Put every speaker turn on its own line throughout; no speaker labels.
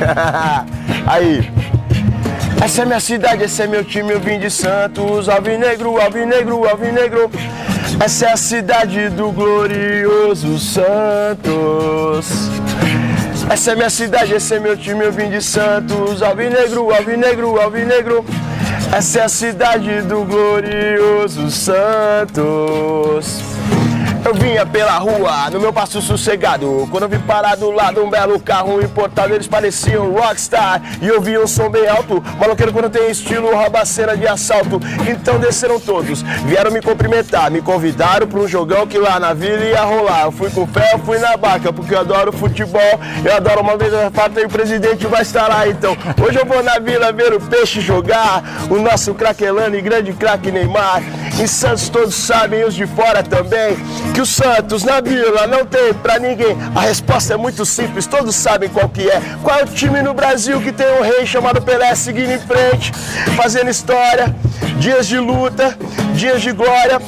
Aí. Essa é minha cidade, esse é meu time, eu vim de Santos. Alvinegro, alvinegro, alvinegro. Essa é a cidade do glorioso Santos. Essa é minha cidade, esse é meu time, eu vim de Santos. Alvinegro, alvinegro, alvinegro. Essa é a cidade do glorioso Santos. Eu vinha pela rua, no meu passo sossegado. Quando eu vi parar do lado um belo carro importado, eles pareciam rockstar. E eu vi um som bem alto. Maloqueiro quando tem estilo, rouba cena de assalto. Então desceram todos, vieram me cumprimentar. Me convidaram para um jogão que lá na vila ia rolar. Eu fui com fé, eu fui na barca, porque eu adoro futebol. Eu adoro uma vez a farta e o presidente vai estar lá. Então hoje eu vou na vila ver o peixe jogar. O nosso craquelano e grande craque Neymar. Em Santos todos sabem, os de fora também que o Santos na Vila não tem pra ninguém. A resposta é muito simples, todos sabem qual que é. Qual é o time no Brasil que tem um rei chamado Pelé seguindo em frente, fazendo história, dias de luta, dias de glória.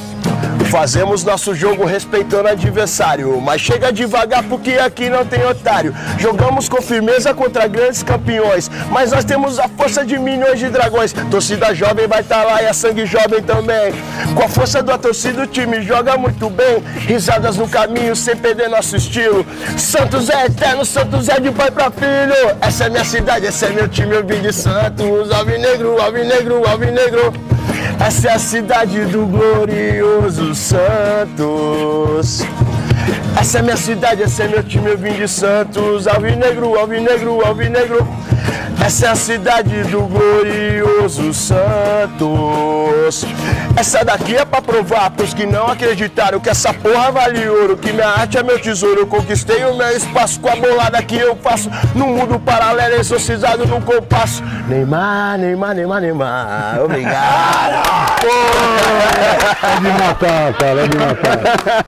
Fazemos nosso jogo respeitando adversário, mas chega devagar porque aqui não tem otário. Jogamos com firmeza contra grandes campeões, mas nós temos a força de milhões de dragões. Torcida jovem vai estar tá lá e a sangue jovem também. Com a força da torcida o time joga muito bem. Risadas no caminho sem perder nosso estilo. Santos é eterno, Santos é de pai pra filho. Essa é minha cidade, esse é meu time, eu vim de Santos. Alvinegro, alvinegro, alvinegro. Essa é a cidade do glorioso Santos. Essa é minha cidade, esse é meu time, eu vim de Santos. Alvinegro, alvinegro, alvinegro. Essa é a cidade do glorioso Santos. Essa daqui é pra provar pros que não acreditaram que essa porra vale ouro, que minha arte é meu tesouro. Eu conquistei o meu espaço com a bolada que eu faço. No mundo paralelo, exorcizado no compasso. Neymar, Neymar, Neymar, Neymar. Obrigado.
É de matar, cara, é de matar.